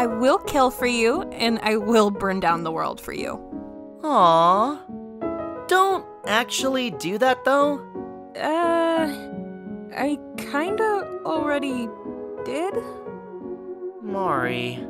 I will kill for you, and I will burn down the world for you. Aw, Don't actually do that though. Uh, I kinda already did? Mari.